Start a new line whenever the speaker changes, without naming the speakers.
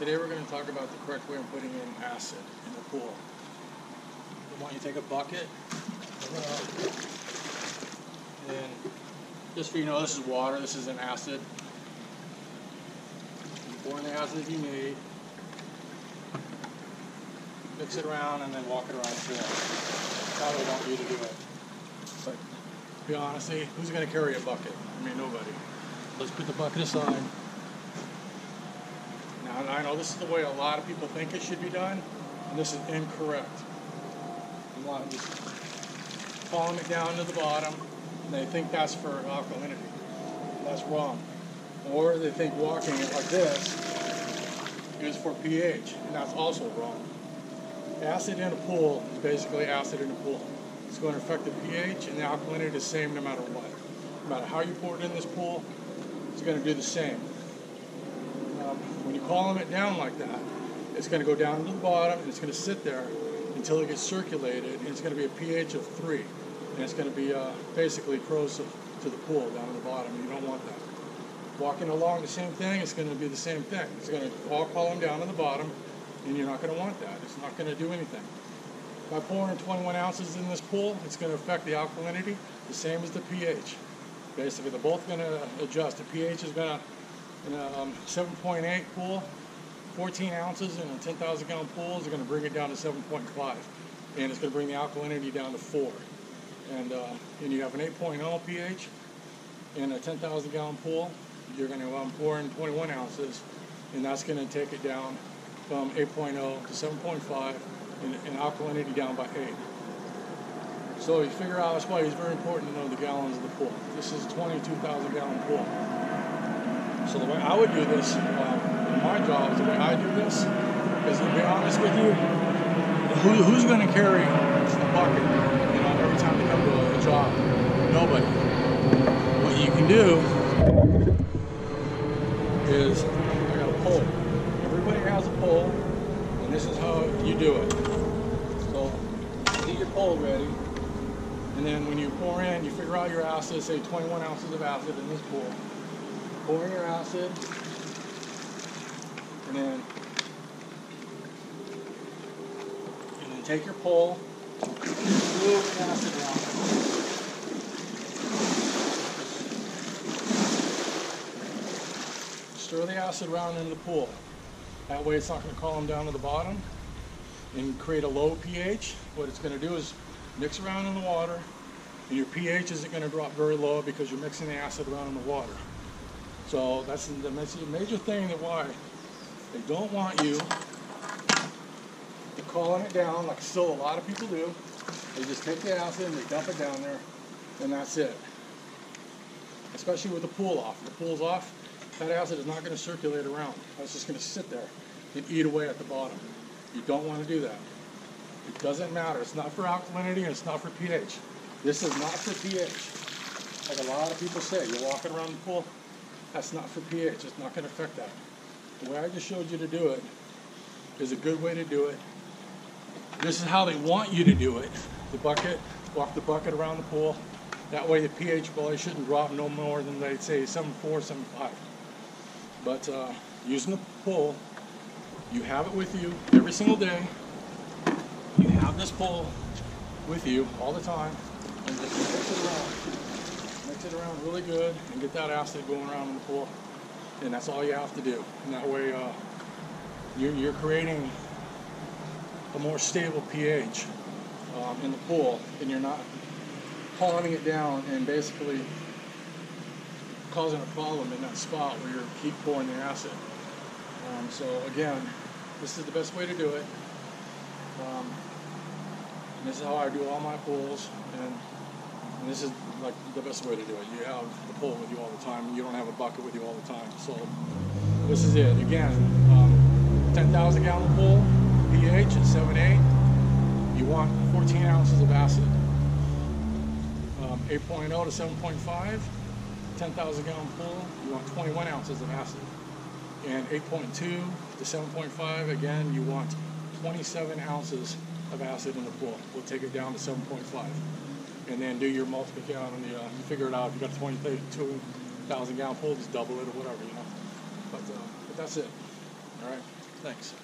Today we're going to talk about the correct way of putting in acid in the pool. We want you to take a bucket, and just so you know, this is water, this is an acid. You pour in the acid you need, mix it around, and then walk it around the. That's how they want you to do it. But be honest, who's going to carry a bucket? I mean, nobody. Let's put the bucket aside. I know this is the way a lot of people think it should be done, and this is incorrect. You want to just column it down to the bottom, and they think that's for alkalinity. That's wrong. Or they think walking it like this is for pH, and that's also wrong. Acid in a pool is basically acid in a pool. It's going to affect the pH and the alkalinity is the same no matter what. No matter how you pour it in this pool, it's going to do the same. You column it down like that, it's going to go down to the bottom and it's going to sit there until it gets circulated and it's going to be a pH of 3 and it's going to be uh, basically corrosive to the pool down at the bottom. You don't want that. Walking along the same thing, it's going to be the same thing. It's going to all column down to the bottom and you're not going to want that. It's not going to do anything. By pouring 21 ounces in this pool, it's going to affect the alkalinity the same as the pH. Basically, they're both going to adjust. The pH is going to in a um, 7.8 pool, 14 ounces in a 10,000 gallon pool is going to bring it down to 7.5. And it's going to bring the alkalinity down to 4. And, uh, and you have an 8.0 pH in a 10,000 gallon pool, you're going to um, pour in 21 ounces, and that's going to take it down from 8.0 to 7.5 and, and alkalinity down by 8. So you figure out that's why it's very important to know the gallons of the pool. This is a 22,000 gallon pool. So the way I would do this, uh, my job, the way I do this, is to be honest with you, who, who's going to carry the bucket, you know, every time they come to a job? Nobody. What you can do is, I got a pole. Everybody has a pole, and this is how you do it. So, get your pole ready, and then when you pour in, you figure out your acid, say 21 ounces of acid in this pool pour acid, and then and then take your pole, move the acid around. Stir the acid around in the pool. That way it's not going to column down to the bottom and create a low pH. What it's going to do is mix around in the water, and your pH isn't going to drop very low because you're mixing the acid around in the water. So that's the major thing that why they don't want you to column it down like still a lot of people do. They just take the acid and they dump it down there and that's it. Especially with the pool off. The pool's off, that acid is not going to circulate around. It's just going to sit there and eat away at the bottom. You don't want to do that. It doesn't matter. It's not for alkalinity and it's not for pH. This is not for pH. Like a lot of people say, you're walking around the pool, that's not for pH. It's not going to affect that. The way I just showed you to do it is a good way to do it. This is how they want you to do it. The bucket, walk the bucket around the pool. That way the pH value shouldn't drop no more than they'd say 7.4, 7.5. But uh, using the pool, you have it with you every single day. You have this pool with you all the time and just it around mix it around really good and get that acid going around in the pool. And that's all you have to do. And that way uh, you're, you're, creating a more stable pH um, in the pool and you're not hauling it down and basically causing a problem in that spot where you keep pouring the acid. Um, so again, this is the best way to do it. Um, this is how I do all my pools and and this is like the best way to do it. You have the pole with you all the time. You don't have a bucket with you all the time. So this is it. Again, um, 10,000 gallon pool, pH at 7.8. You want 14 ounces of acid. Um, 8.0 to 7.5, 10,000 gallon pool, you want 21 ounces of acid. And 8.2 to 7.5, again, you want 27 ounces of acid in the pool. We'll take it down to 7.5 and then do your multiplication on the, uh, you figure it out. If you got a 22,000 gallon pool, just double it or whatever, you know. But, uh, but that's it. All right. Thanks.